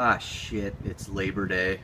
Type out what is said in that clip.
Ah shit, it's Labor Day.